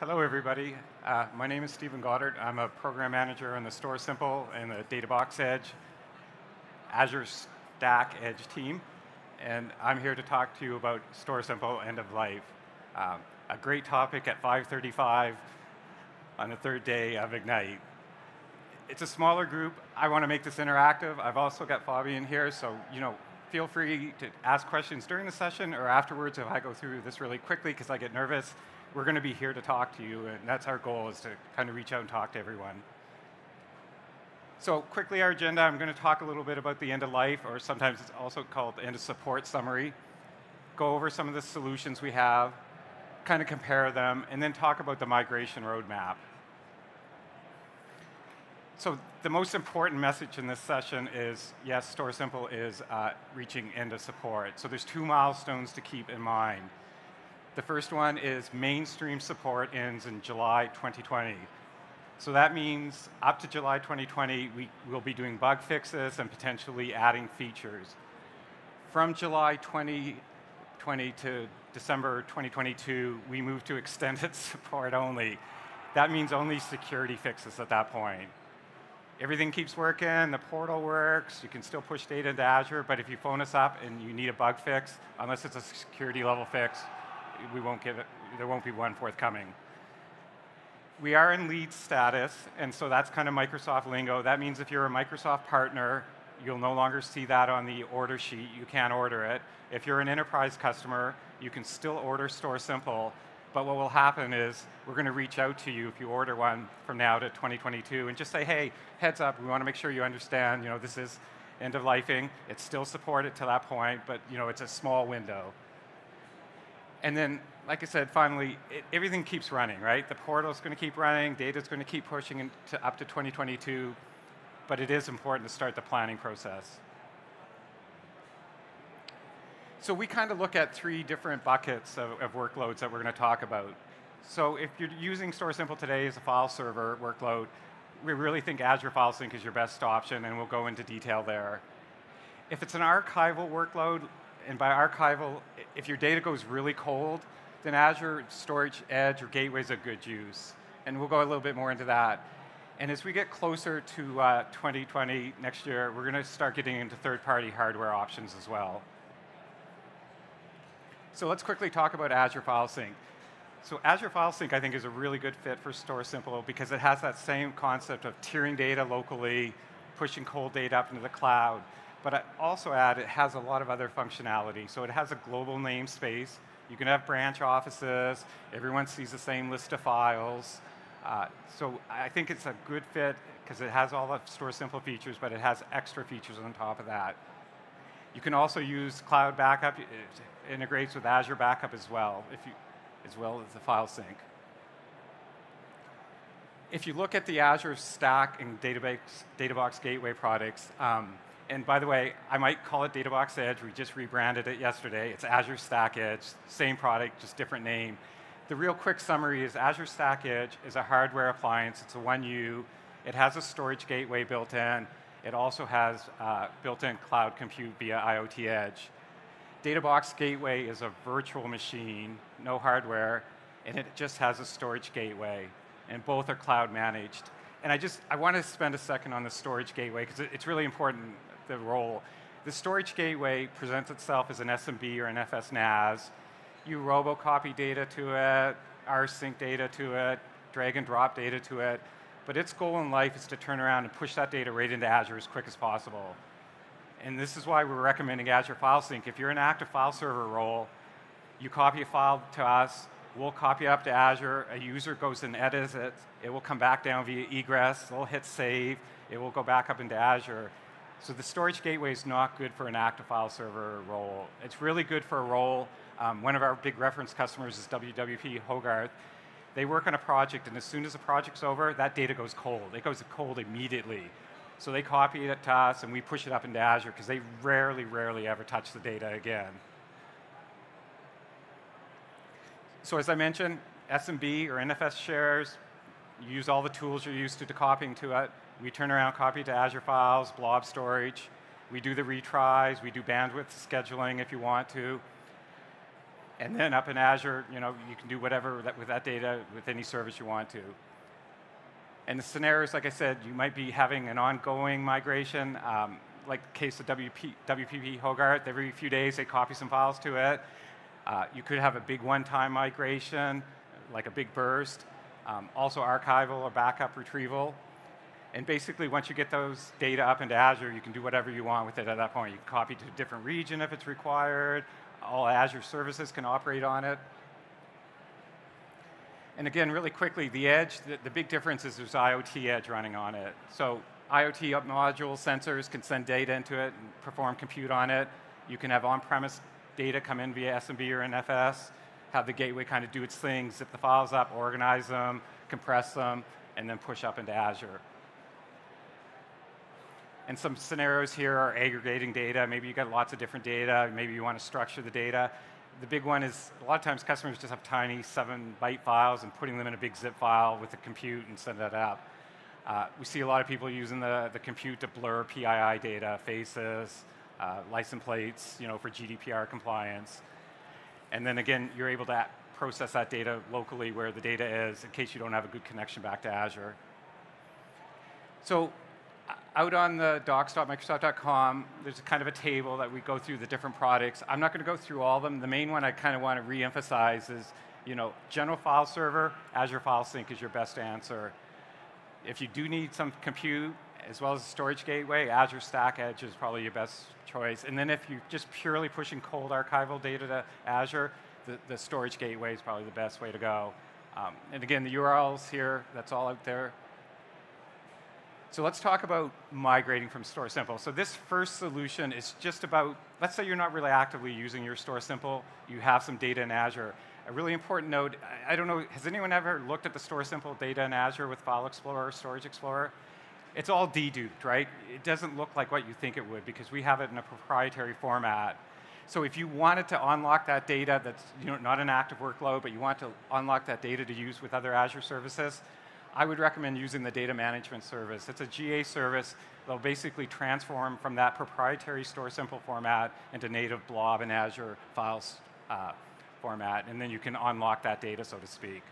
Hello, everybody. Uh, my name is Stephen Goddard. I'm a program manager on the StorSimple and the DataBox Edge Azure Stack Edge team. And I'm here to talk to you about StorSimple End of Life. Um, a great topic at 5.35 on the third day of Ignite. It's a smaller group. I want to make this interactive. I've also got Fabian here, so you know, feel free to ask questions during the session or afterwards if I go through this really quickly because I get nervous. We're going to be here to talk to you, and that's our goal is to kind of reach out and talk to everyone. So quickly, our agenda, I'm going to talk a little bit about the end of life, or sometimes it's also called end of support summary, go over some of the solutions we have, kind of compare them, and then talk about the migration roadmap. So the most important message in this session is, yes, StorSimple is uh, reaching end of support. So there's two milestones to keep in mind. The first one is mainstream support ends in July 2020. So that means up to July 2020, we will be doing bug fixes and potentially adding features. From July 2020 to December 2022, we move to extended support only. That means only security fixes at that point everything keeps working, the portal works, you can still push data into Azure, but if you phone us up and you need a bug fix, unless it's a security level fix, we won't give it, there won't be one forthcoming. We are in lead status, and so that's kind of Microsoft lingo. That means if you're a Microsoft partner, you'll no longer see that on the order sheet. You can't order it. If you're an enterprise customer, you can still order StorSimple, but what will happen is we're going to reach out to you if you order one from now to 2022 and just say, hey, heads up, we want to make sure you understand, you know, this is end of lifing. It's still supported to that point, but you know, it's a small window. And then, like I said, finally, it, everything keeps running, right? The portal is going to keep running, data is going to keep pushing into up to 2022, but it is important to start the planning process. So we kind of look at three different buckets of, of workloads that we're going to talk about. So if you're using StorSimple today as a file server workload, we really think Azure File Sync is your best option, and we'll go into detail there. If it's an archival workload, and by archival, if your data goes really cold, then Azure Storage Edge or Gateway is a good use. And we'll go a little bit more into that. And as we get closer to uh, 2020 next year, we're going to start getting into third-party hardware options as well. So let's quickly talk about Azure File Sync. So Azure File Sync, I think, is a really good fit for StorSimple because it has that same concept of tiering data locally, pushing cold data up into the cloud. But I also add it has a lot of other functionality. So it has a global namespace. You can have branch offices. Everyone sees the same list of files. Uh, so I think it's a good fit because it has all the StorSimple features, but it has extra features on top of that. You can also use cloud backup It integrates with Azure Backup as well, if you, as well as the file sync. If you look at the Azure Stack and Database, Databox Gateway products, um, and by the way, I might call it Databox Edge. We just rebranded it yesterday. It's Azure Stack Edge, same product, just different name. The real quick summary is Azure Stack Edge is a hardware appliance. It's a 1U. It has a storage gateway built in. It also has uh, built-in cloud compute via IoT Edge. Databox Gateway is a virtual machine, no hardware, and it just has a storage gateway, and both are cloud managed. And I just, I want to spend a second on the storage gateway because it's really important, the role. The storage gateway presents itself as an SMB or an FSNAS. You robocopy data to it, rsync data to it, drag and drop data to it, but its goal in life is to turn around and push that data right into Azure as quick as possible. And this is why we're recommending Azure File Sync. If you're an active file server role, you copy a file to us, we'll copy it up to Azure, a user goes and edits it, it will come back down via egress, they'll hit save, it will go back up into Azure. So the storage gateway is not good for an active file server role. It's really good for a role. Um, one of our big reference customers is WPP Hogarth. They work on a project, and as soon as the project's over, that data goes cold. It goes cold immediately. So they copy it to us, and we push it up into Azure because they rarely, rarely ever touch the data again. So as I mentioned, SMB or NFS shares, use all the tools you're used to, to copying to it. We turn around, copy to Azure files, blob storage. We do the retries. We do bandwidth scheduling if you want to. And then up in Azure, you know, you can do whatever that, with that data with any service you want to. And the scenarios, like I said, you might be having an ongoing migration, um, like the case of WP, WPP Hogarth. Every few days, they copy some files to it. Uh, you could have a big one-time migration, like a big burst. Um, also archival or backup retrieval. And basically, once you get those data up into Azure, you can do whatever you want with it at that point. You can copy to a different region if it's required. All Azure services can operate on it. And again, really quickly, the edge, the, the, big difference is there's IoT edge running on it. So IoT modules, sensors can send data into it and perform compute on it. You can have on-premise data come in via SMB or NFS, have the gateway kind of do its thing, zip the files up, organize them, compress them, and then push up into Azure. And some scenarios here are aggregating data. Maybe you got lots of different data. Maybe you want to structure the data the big one is a lot of times customers just have tiny seven byte files and putting them in a big zip file with a compute and send that out. Uh, we see a lot of people using the, the compute to blur PII data, faces, uh, license plates, you know, for GDPR compliance. And then again, you're able to process that data locally where the data is in case you don't have a good connection back to Azure. So out on the docs.microsoft.com, there's kind of a table that we go through the different products. I'm not going to go through all of them. The main one I kind of want to reemphasize is, you know, general file server, Azure File Sync is your best answer. If you do need some compute, as well as a storage gateway, Azure Stack Edge is probably your best choice. And then if you're just purely pushing cold archival data to Azure, the, the storage gateway is probably the best way to go. Um, and again, the URLs here, that's all out there. So let's talk about migrating from StorSimple. So this first solution is just about, let's say you're not really actively using your StorSimple, you have some data in Azure. A really important note, I don't know, has anyone ever looked at the StorSimple data in Azure with File Explorer, Storage Explorer? It's all deduped, right? It doesn't look like what you think it would because we have it in a proprietary format. So if you wanted to unlock that data that's you know, not an active workload, but you want to unlock that data to use with other Azure services, I would recommend using the data management service. It's a GA service that'll basically transform from that proprietary StorSimple format into native blob and Azure files uh, format, and then you can unlock that data, so to speak.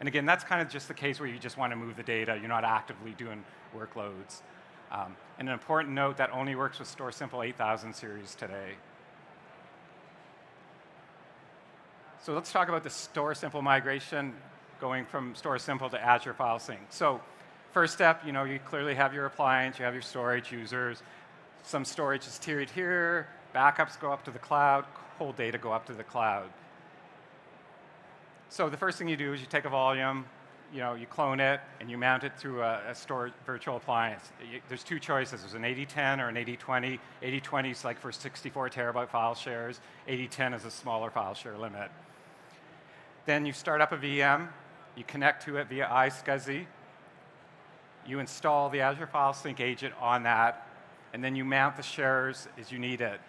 And again, that's kind of just the case where you just want to move the data. You're not actively doing workloads. Um, and an important note, that only works with StorSimple 8000 series today. So let's talk about the StorSimple migration going from StorSimple to Azure File Sync. So first step, you know, you clearly have your appliance, you have your storage users. Some storage is tiered here, backups go up to the cloud, cold data go up to the cloud. So the first thing you do is you take a volume, you know, you clone it, and you mount it through a, a storage virtual appliance. You, there's two choices. There's an 8010 or an 8020. 8020 is like for 64 terabyte file shares. 8010 is a smaller file share limit. Then you start up a VM, you connect to it via iSCSI. You install the Azure File Sync agent on that, and then you mount the shares as you need it.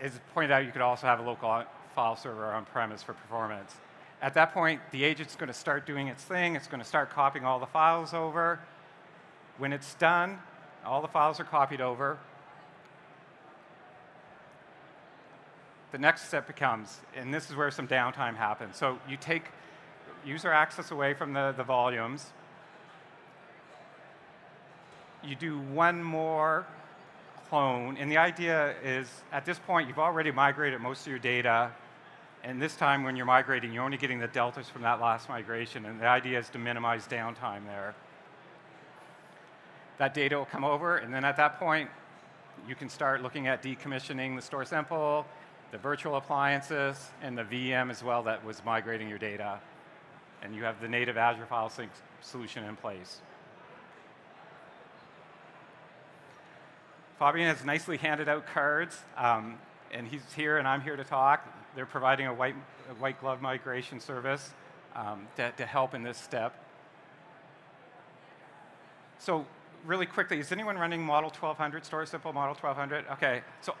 As pointed out, you could also have a local file server on premise for performance. At that point, the agent's going to start doing its thing. It's going to start copying all the files over. When it's done, all the files are copied over. The next step becomes, and this is where some downtime happens. So you take user access away from the, the volumes. You do one more clone, and the idea is at this point you've already migrated most of your data, and this time when you're migrating, you're only getting the deltas from that last migration, and the idea is to minimize downtime there. That data will come over, and then at that point, you can start looking at decommissioning the StorSimple, the virtual appliances, and the VM as well that was migrating your data and you have the native Azure File Sync solution in place. Fabian has nicely handed out cards, um, and he's here and I'm here to talk. They're providing a white, a white glove migration service um, to, to help in this step. So really quickly, is anyone running Model 1200, StorSimple Model 1200? Okay, so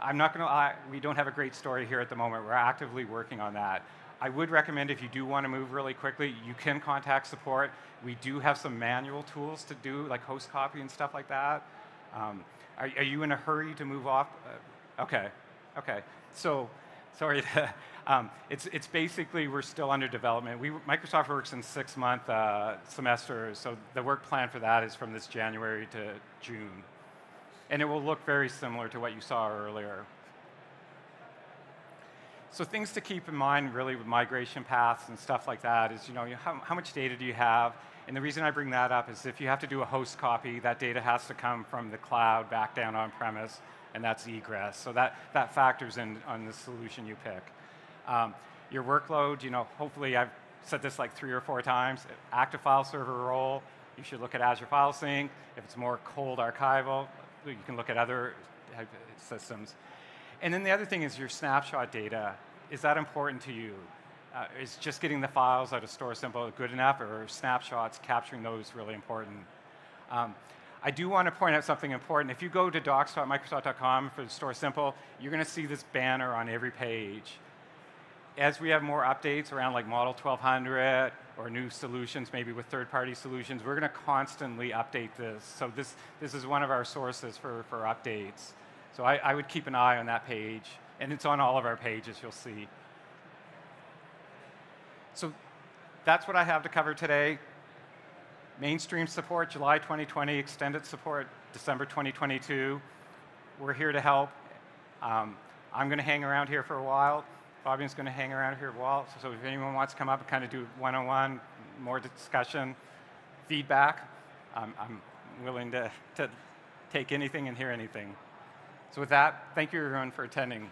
I'm not going to, we don't have a great story here at the moment. We're actively working on that. I would recommend if you do want to move really quickly, you can contact support. We do have some manual tools to do, like host copy and stuff like that. Um, are, are, you in a hurry to move off? Uh, okay, okay. So sorry. um, it's, it's basically, we're still under development. We, Microsoft works in six-month uh, semesters, so the work plan for that is from this January to June. And it will look very similar to what you saw earlier. So things to keep in mind really with migration paths and stuff like that is, you know, how, how much data do you have? And the reason I bring that up is if you have to do a host copy, that data has to come from the cloud back down on premise, and that's egress. So that, that factors in on the solution you pick. Um, your workload, you know, hopefully I've said this like three or four times, active file server role, you should look at Azure File Sync. If it's more cold archival, you can look at other systems. And then the other thing is your snapshot data. Is that important to you? Uh, is just getting the files out of StorSimple good enough, or snapshots, capturing those really important? Um, I do want to point out something important. If you go to docs.microsoft.com for StorSimple, you're going to see this banner on every page. As we have more updates around like Model 1200 or new solutions, maybe with third-party solutions, we're going to constantly update this. So this, this is one of our sources for, for updates. So I, I would keep an eye on that page, and it's on all of our pages, you'll see. So that's what I have to cover today. Mainstream support, July 2020, extended support, December 2022. We're here to help. Um, I'm going to hang around here for a while. Fabian's going to hang around here a while. So if anyone wants to come up and kind of do one-on-one, more discussion, feedback, I'm willing to, to take anything and hear anything. So with that, thank you everyone for attending.